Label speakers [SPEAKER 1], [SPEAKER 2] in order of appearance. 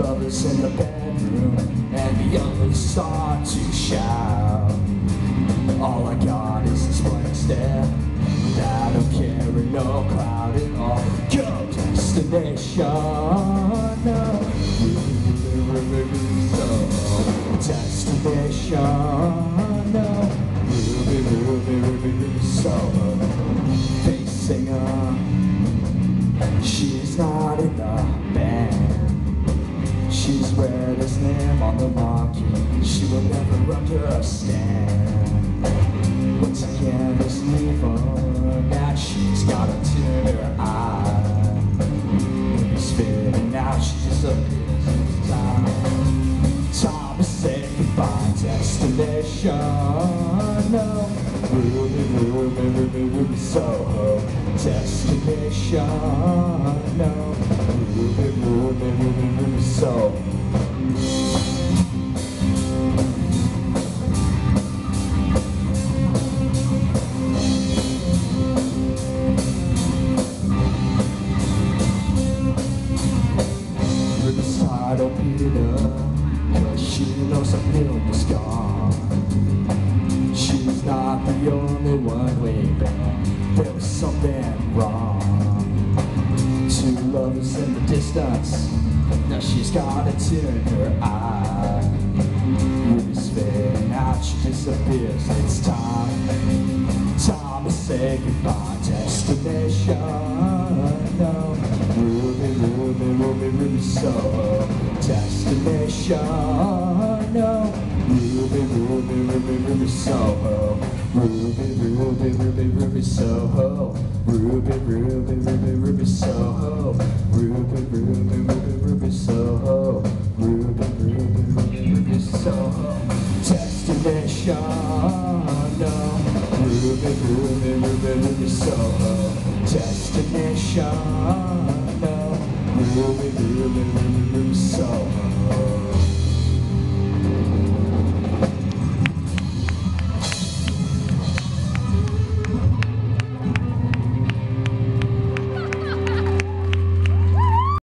[SPEAKER 1] lovers in the bedroom, and the others start to shout. All I got is this blank stare. And I don't carry no crowd at all. Go destination. No. Destination. No. So, facing her. She's not in the band. She's read his name on the marquee. She will never understand. Once again, this lever that she's got a tear in her eye. Spitting out, she disappears. It's time, time to say goodbye. Destination, no. Ruby, Ruby, Ruby, Ruby, Soho. Destination, no. Of Peter, cause she knows a million is gone. She's not the only one waving, there was something wrong. Two lovers in the distance, now she's got a tear in her eye. Ruby's fading out, she disappears, it's time, time to say goodbye. Destination, no. Ruby, Ruby, Ruby, Ruby, so Destination, no. Ruby, Ruby, Ruby, Ruby, Soho. Ruby, Ruby, Ruby, Ruby, Soho. Ruby, Ruby, Ruby, Ruby, Soho. Ruby, Ruby, Ruby, Ruby, Soho. Ruby, Ruby, Ruby, Ruby, Soho. Destination. Ruby, Ruby, Ruby, Ruby, Soho. Destination. Ruby, Ruby, Ruby, Ruby, Soho.